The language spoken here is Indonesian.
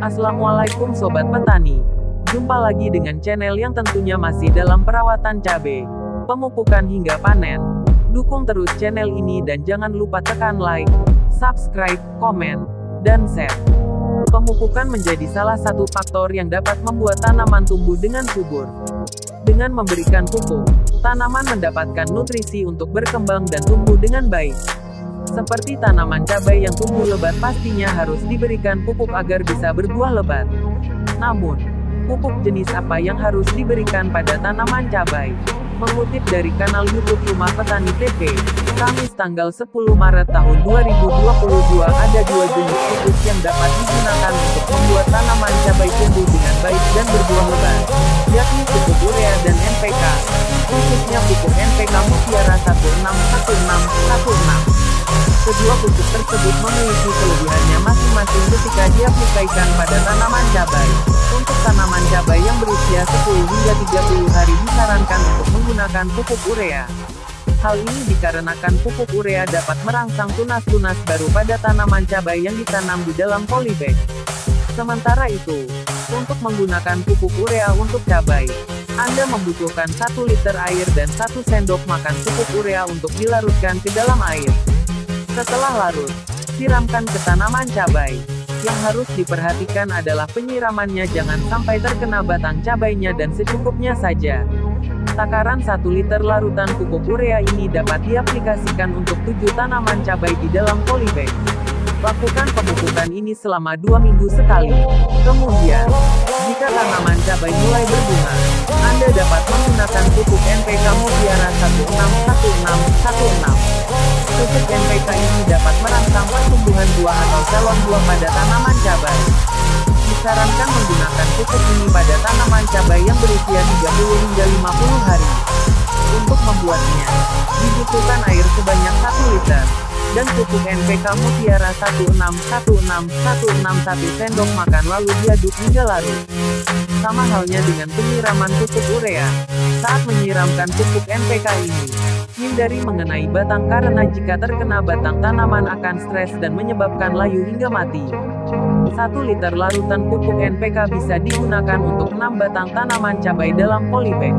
Assalamualaikum Sobat Petani. Jumpa lagi dengan channel yang tentunya masih dalam perawatan cabai, pemupukan hingga panen. Dukung terus channel ini dan jangan lupa tekan like, subscribe, komen, dan share. Pemupukan menjadi salah satu faktor yang dapat membuat tanaman tumbuh dengan subur. Dengan memberikan pupuk, tanaman mendapatkan nutrisi untuk berkembang dan tumbuh dengan baik. Seperti tanaman cabai yang tumbuh lebat pastinya harus diberikan pupuk agar bisa berbuah lebat. Namun, pupuk jenis apa yang harus diberikan pada tanaman cabai? Mengutip dari kanal YouTube Rumah Petani TV, Kamis tanggal 10 Maret tahun 2022 ada dua jenis pupuk yang dapat digunakan untuk membuat tanaman cabai tumbuh dengan baik dan berbuah lebat, yakni pupuk urea dan NPK, khususnya pupuk NPK Mutiara 161616. Kedua pupuk tersebut memiliki kelebihannya masing-masing ketika diaplikasikan pada tanaman cabai. Untuk tanaman cabai yang berusia 10 hingga 30 hari disarankan untuk menggunakan pupuk urea. Hal ini dikarenakan pupuk urea dapat merangsang tunas-tunas baru pada tanaman cabai yang ditanam di dalam polybag. Sementara itu, untuk menggunakan pupuk urea untuk cabai, Anda membutuhkan 1 liter air dan 1 sendok makan pupuk urea untuk dilarutkan ke dalam air. Setelah larut, siramkan ke tanaman cabai. Yang harus diperhatikan adalah penyiramannya jangan sampai terkena batang cabainya dan secukupnya saja. Takaran 1 liter larutan pupuk urea ini dapat diaplikasikan untuk 7 tanaman cabai di dalam polybag. Lakukan pemupukan ini selama 2 minggu sekali. Kemudian, jika tanaman cabai mulai berbunga, Anda dapat menggunakan pupuk NPK 2 atau selon 2 pada tanaman cabai. Disarankan menggunakan pupuk ini pada tanaman cabai yang berusia 30 hingga 50 hari. Untuk membuatnya, dibutuhkan air sebanyak 1 liter dan pupuk NPK Mutiara 1616161 sendok makan lalu diaduk hingga larut. Sama halnya dengan penyiraman pupuk urea. Saat menyiramkan pupuk NPK ini, hindari mengenai batang karena jika terkena batang tanaman akan stres dan menyebabkan layu hingga mati. 1 liter larutan pupuk NPK bisa digunakan untuk 6 batang tanaman cabai dalam polybag.